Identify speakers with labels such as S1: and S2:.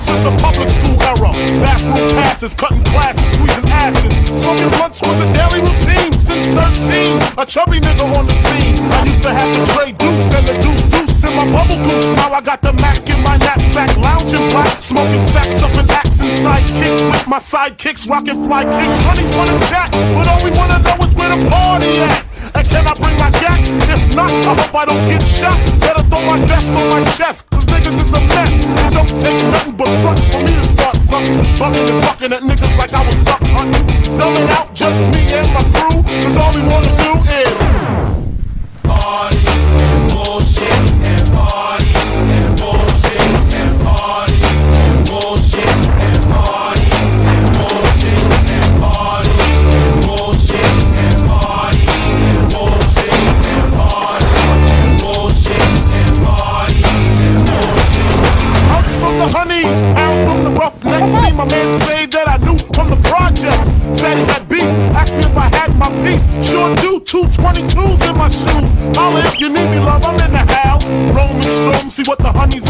S1: since the public school era. Bathroom passes, cutting classes, squeezing asses. Smoking blunts was a daily routine since 13. A chubby nigga on the scene. I used to have to trade deuce and the deuce deuce in my bubble goose. Now I got the Mac in my knapsack, lounging black, smoking sacks up in axe and sidekicks with my sidekicks, rocking fly kicks. Honeys wanna chat, but all we wanna know is where the party at. And can I bring my jack? If not, I hope I don't get shot. Better throw my vest on my chest, cause niggas is a mess. Bucking and bucking at niggas like I was duck hunting. Dumbing out just me and my crew, cause all we wanna do is party and bullshit and party and bullshit and party and bullshit and party and bullshit and party and bullshit and party and bullshit from the honeys, my man say that I knew from the projects. Said he had beef, asked me if I had my piece. Sure do, two 22s in my shoes. Holla if you need me, love, I'm in the house. Roaming strong, see what the honeys